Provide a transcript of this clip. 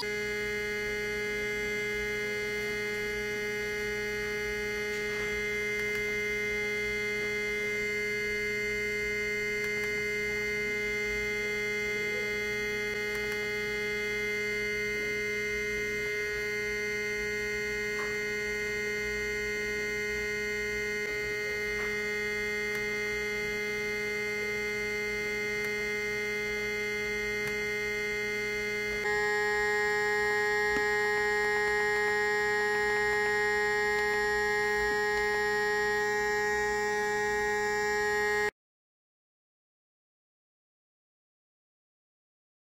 Bye.